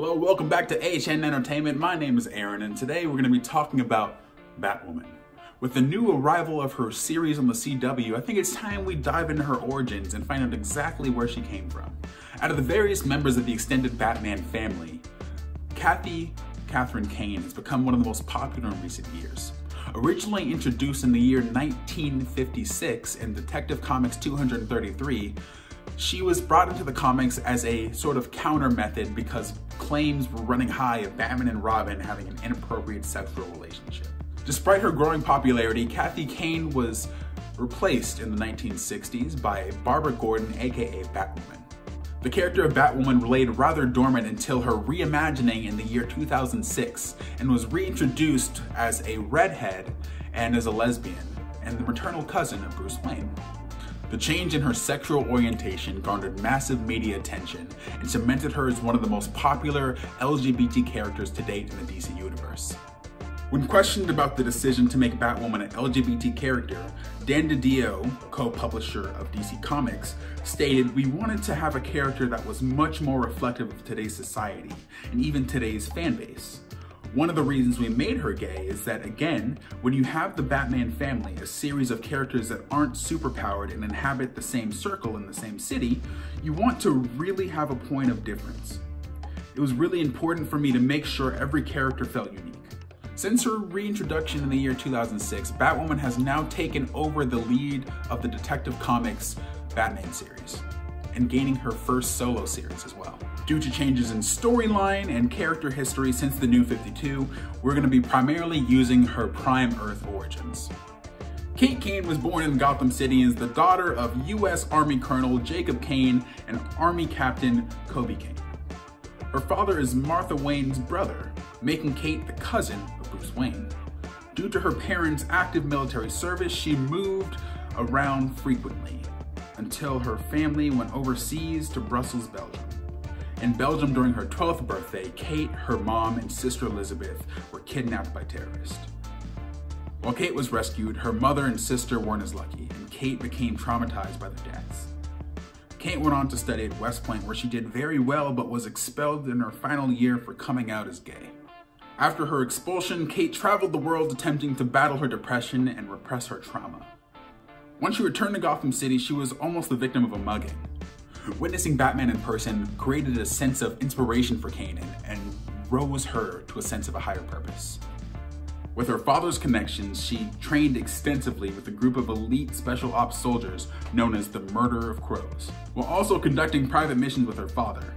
Hello, welcome back to HN Entertainment. My name is Aaron, and today we're going to be talking about Batwoman. With the new arrival of her series on the CW, I think it's time we dive into her origins and find out exactly where she came from. Out of the various members of the extended Batman family, Kathy Catherine Kane has become one of the most popular in recent years. Originally introduced in the year 1956 in Detective Comics 233, she was brought into the comics as a sort of counter method because claims were running high of Batman and Robin having an inappropriate sexual relationship. Despite her growing popularity, Kathy Kane was replaced in the 1960s by Barbara Gordon, aka Batwoman. The character of Batwoman laid rather dormant until her reimagining in the year 2006 and was reintroduced as a redhead and as a lesbian and the maternal cousin of Bruce Wayne. The change in her sexual orientation garnered massive media attention and cemented her as one of the most popular LGBT characters to date in the DC universe. When questioned about the decision to make Batwoman an LGBT character, Dan DiDio, co-publisher of DC Comics, stated, we wanted to have a character that was much more reflective of today's society and even today's fan base. One of the reasons we made her gay is that, again, when you have the Batman family, a series of characters that aren't superpowered and inhabit the same circle in the same city, you want to really have a point of difference. It was really important for me to make sure every character felt unique. Since her reintroduction in the year 2006, Batwoman has now taken over the lead of the Detective Comics Batman series and gaining her first solo series as well. Due to changes in storyline and character history since the New 52, we're going to be primarily using her Prime Earth origins. Kate Kane was born in Gotham City and is the daughter of U.S. Army Colonel Jacob Kane and Army Captain Gabi Kane. Her father is Martha Wayne's brother, making Kate the cousin of Bruce Wayne. Due to her parents' active military service, she moved around frequently until her family went overseas to Brussels, Belgium. In Belgium during her 12th birthday, Kate, her mom, and sister Elizabeth were kidnapped by terrorists. While Kate was rescued, her mother and sister weren't as lucky, and Kate became traumatized by their deaths. Kate went on to study at West Point where she did very well but was expelled in her final year for coming out as gay. After her expulsion, Kate traveled the world attempting to battle her depression and repress her trauma. Once she returned to Gotham City, she was almost the victim of a mugging. Witnessing Batman in person created a sense of inspiration for Kane and rose her to a sense of a higher purpose. With her father's connections, she trained extensively with a group of elite special ops soldiers known as the Murder of Crows, while also conducting private missions with her father.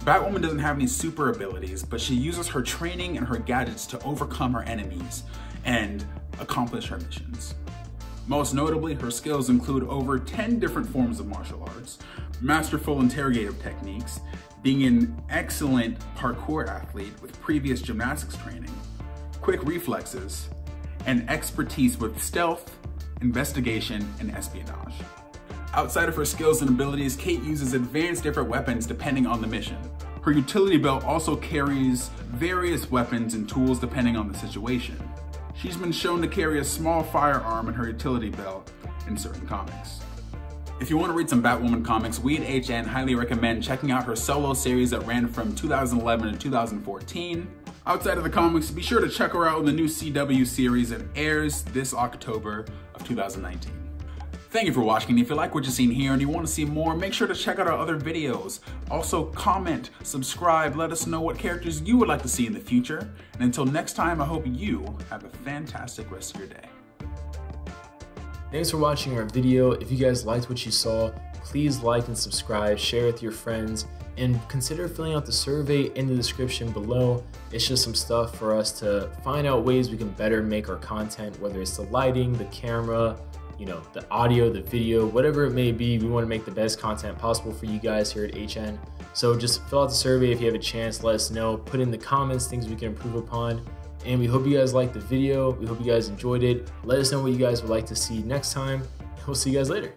Batwoman doesn't have any super abilities, but she uses her training and her gadgets to overcome her enemies and accomplish her missions. Most notably, her skills include over 10 different forms of martial arts, masterful interrogative techniques, being an excellent parkour athlete with previous gymnastics training, quick reflexes, and expertise with stealth, investigation, and espionage. Outside of her skills and abilities, Kate uses advanced different weapons depending on the mission. Her utility belt also carries various weapons and tools depending on the situation. She's been shown to carry a small firearm in her utility belt in certain comics. If you want to read some Batwoman comics, we at HN highly recommend checking out her solo series that ran from 2011 to 2014. Outside of the comics, be sure to check her out in the new CW series that airs this October of 2019. Thank you for watching. If you like what you've seen here and you want to see more, make sure to check out our other videos. Also comment, subscribe, let us know what characters you would like to see in the future. And until next time, I hope you have a fantastic rest of your day. Thanks for watching our video. If you guys liked what you saw, please like and subscribe, share with your friends, and consider filling out the survey in the description below. It's just some stuff for us to find out ways we can better make our content, whether it's the lighting, the camera, you know, the audio, the video, whatever it may be, we want to make the best content possible for you guys here at HN. So just fill out the survey if you have a chance, let us know, put in the comments things we can improve upon. And we hope you guys liked the video. We hope you guys enjoyed it. Let us know what you guys would like to see next time. We'll see you guys later.